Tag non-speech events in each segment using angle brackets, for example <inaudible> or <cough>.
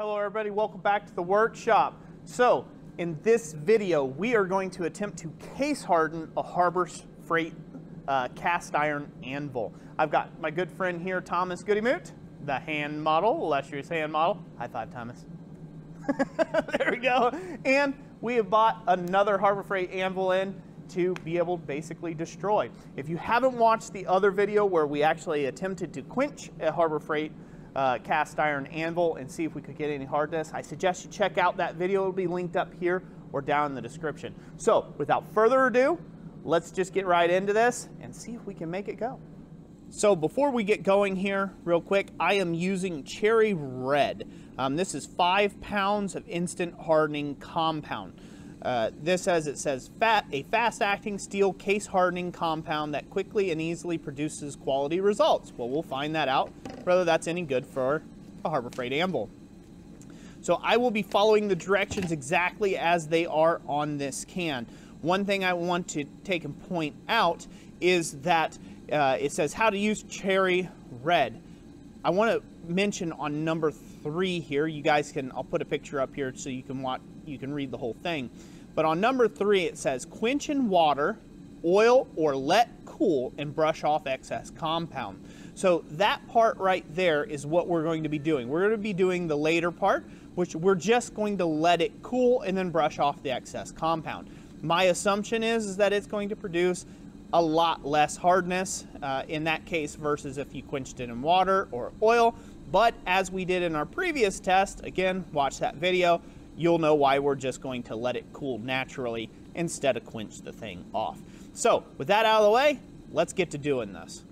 Hello everybody, welcome back to the workshop. So, in this video, we are going to attempt to case harden a Harbor Freight uh, cast iron anvil. I've got my good friend here, Thomas Goodymoot, the hand model, illustrious hand model. High five, Thomas. <laughs> there we go. And we have bought another Harbor Freight anvil in to be able to basically destroy. If you haven't watched the other video where we actually attempted to quench a Harbor Freight uh, cast iron anvil and see if we could get any hardness, I suggest you check out that video. It'll be linked up here or down in the description. So without further ado, let's just get right into this and see if we can make it go. So before we get going here, real quick, I am using Cherry Red. Um, this is five pounds of instant hardening compound. Uh, this, as it says, fat, a fast-acting steel case hardening compound that quickly and easily produces quality results. Well, we'll find that out, whether that's any good for a Harbor Freight anvil. So I will be following the directions exactly as they are on this can. One thing I want to take and point out is that uh, it says how to use cherry red. I want to mention on number three here, you guys can, I'll put a picture up here so you can watch, you can read the whole thing. But on number three, it says quench in water, oil, or let cool and brush off excess compound. So that part right there is what we're going to be doing. We're going to be doing the later part, which we're just going to let it cool and then brush off the excess compound. My assumption is, is that it's going to produce a lot less hardness uh, in that case versus if you quenched it in water or oil. But as we did in our previous test, again, watch that video, you'll know why we're just going to let it cool naturally instead of quench the thing off. So with that out of the way, let's get to doing this.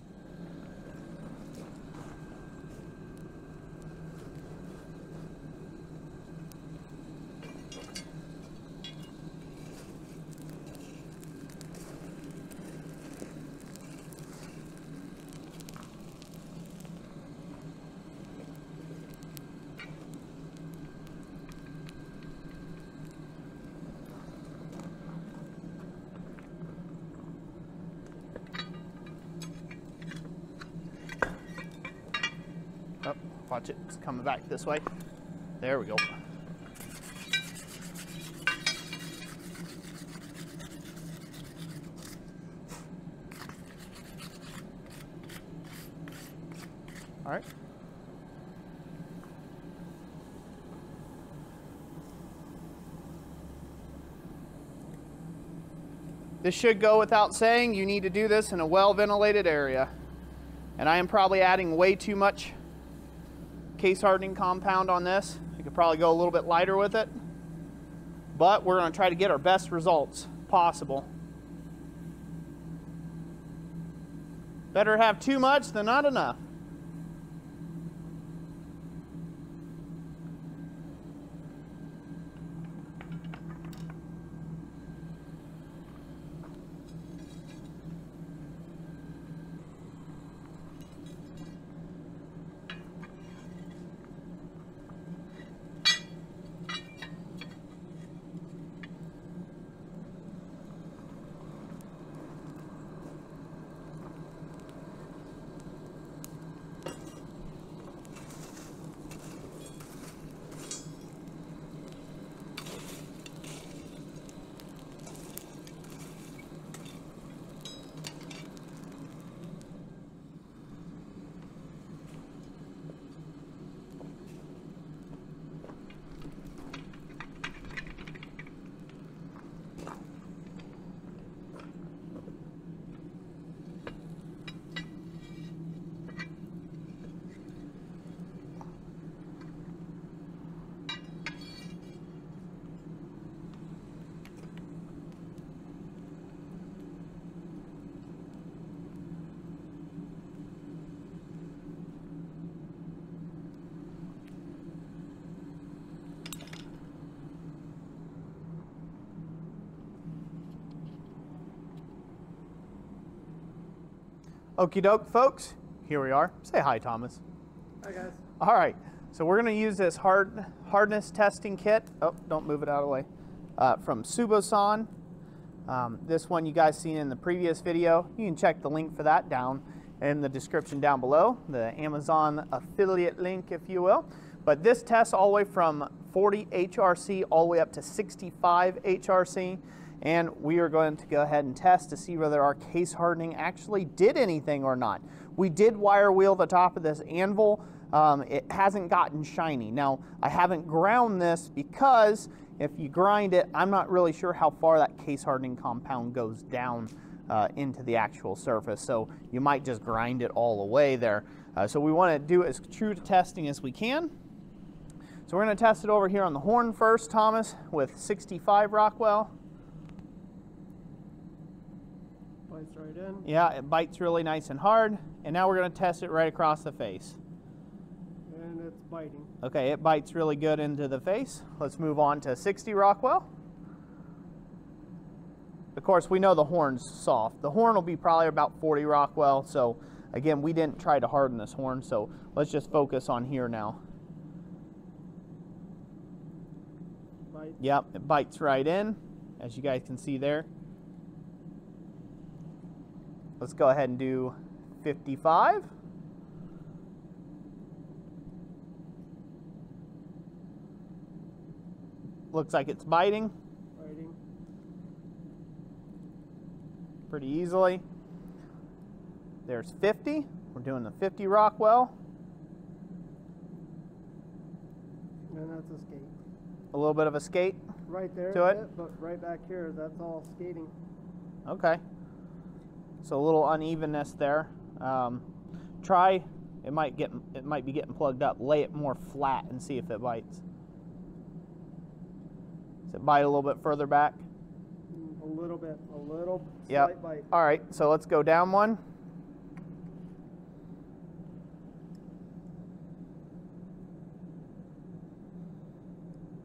Oh, watch it, it's coming back this way. There we go. All right. This should go without saying, you need to do this in a well ventilated area. And I am probably adding way too much case hardening compound on this. You could probably go a little bit lighter with it. But we're going to try to get our best results possible. Better have too much than not enough. Okie doke, folks. Here we are. Say hi, Thomas. Hi guys. All right. So we're going to use this hard hardness testing kit. Oh, don't move it out of the way. Uh, from Subosan. Um, this one you guys seen in the previous video. You can check the link for that down in the description down below, the Amazon affiliate link, if you will. But this tests all the way from 40 HRC all the way up to 65 HRC. And we are going to go ahead and test to see whether our case hardening actually did anything or not. We did wire wheel the top of this anvil. Um, it hasn't gotten shiny. Now, I haven't ground this because if you grind it, I'm not really sure how far that case hardening compound goes down uh, into the actual surface. So you might just grind it all away there. Uh, so we want to do as true to testing as we can. So we're going to test it over here on the horn first, Thomas, with 65 Rockwell. Bites right in. Yeah, it bites really nice and hard. And now we're going to test it right across the face. And it's biting. Okay, it bites really good into the face. Let's move on to 60 Rockwell. Of course, we know the horn's soft. The horn will be probably about 40 Rockwell. So again, we didn't try to harden this horn. So let's just focus on here now. Bite. Yep, it bites right in, as you guys can see there. Let's go ahead and do 55. Looks like it's biting Biting. pretty easily. There's 50. We're doing the 50 Rockwell. And that's a skate. A little bit of a skate. Right there. To it? But right back here, that's all skating. Okay. So a little unevenness there. Um, try. It might get. It might be getting plugged up. Lay it more flat and see if it bites. Does it bite a little bit further back? A little bit. A little Yep. slight bite. All right. So let's go down one.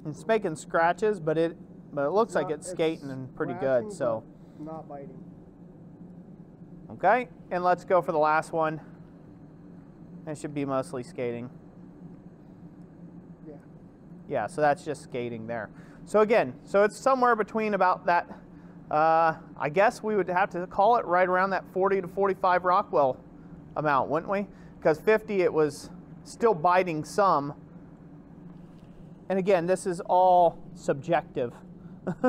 It's making scratches, but it but it looks like not- it's skating and pretty good. So. Not biting. Okay, and let's go for the last one. It should be mostly skating. Yeah. Yeah, so that's just skating there. So again, so it's somewhere between about that, uh, I guess we would have to call it right around that 40 to 45 Rockwell amount, wouldn't we? Because 50, it was still biting some. And again, this is all subjective <laughs>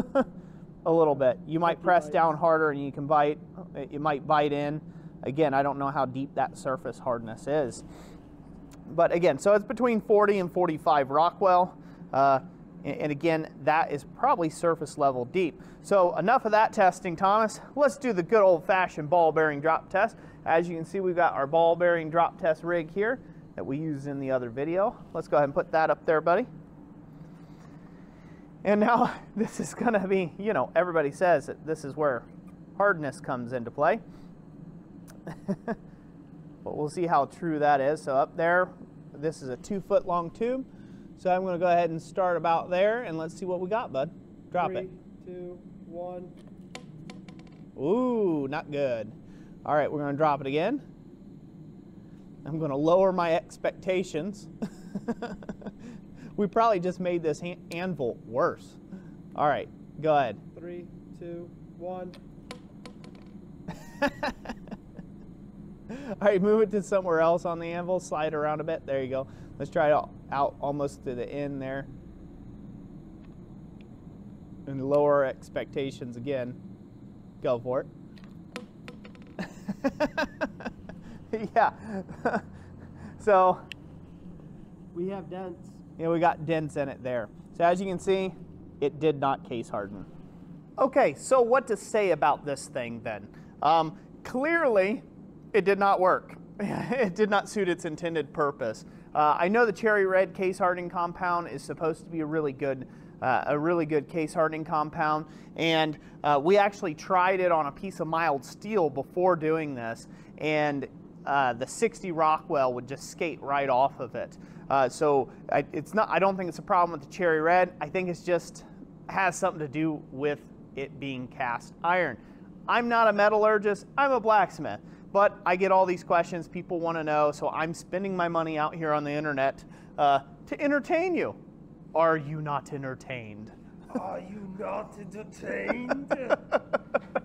a little bit. You might press bites. down harder and you can bite. It might bite in. Again, I don't know how deep that surface hardness is. But again, so it's between 40 and 45 Rockwell. Uh, and, again, that is probably surface level deep. So enough of that testing, Thomas. Let's do the good old fashioned ball bearing drop test. As you can see, we've got our ball bearing drop test rig here that we used in the other video. Let's go ahead and put that up there, buddy. And now <laughs> this is going to be, you know, everybody says that this is where hardness comes into play. <laughs> but we'll see how true that is. So up there, this is a two foot long tube. So I'm going to go ahead and start about there and let's see what we got, bud. Drop Three, it. two, one. Ooh, not good. All right, we're going to drop it again. I'm going to lower my expectations. <laughs> we probably just made this anvil worse. All right, go ahead. Three, two, one. <laughs> All right, move it to somewhere else on the anvil. Slide around a bit. There you go. Let's try it out, almost to the end there. And lower expectations again. Go for it. <laughs> yeah. <laughs> so, We have dents. Yeah, we got dents in it there. So as you can see, it did not case harden. Okay, so what to say about this thing then? Um, clearly, it did not work. <laughs> it did not suit its intended purpose. Uh, I know the cherry red case hardening compound is supposed to be a really good, uh, a really good case hardening compound, and uh, we actually tried it on a piece of mild steel before doing this, and uh, the 60 Rockwell would just skate right off of it. Uh, so I, it's not. I don't think it's a problem with the cherry red. I think it's just has something to do with it being cast iron. I'm not a metallurgist. I'm a blacksmith. But I get all these questions people want to know, so I'm spending my money out here on the internet uh, to entertain you. Are you not entertained? Are you not entertained?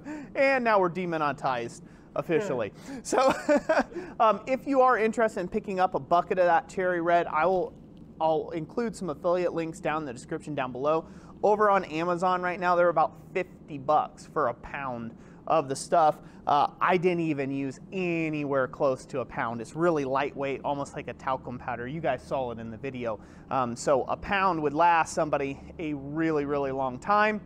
<laughs> and now we're demonetized officially. So, <laughs> um, if you are interested in picking up a bucket of that cherry red, I will I'll include some affiliate links down in the description down below. Over on Amazon right now, they're about 50 bucks for a pound of the stuff. Uh, I didn't even use anywhere close to a pound. It's really lightweight, almost like a talcum powder. You guys saw it in the video. Um, so a pound would last somebody a really, really long time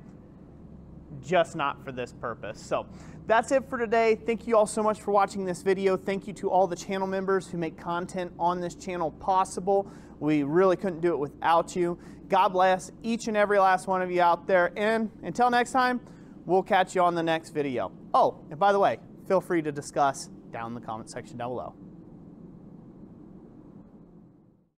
just not for this purpose. So that's it for today. Thank you all so much for watching this video. Thank you to all the channel members who make content on this channel possible. We really couldn't do it without you. God bless each and every last one of you out there. And until next time, we'll catch you on the next video. Oh, and by the way, feel free to discuss down in the comment section down below.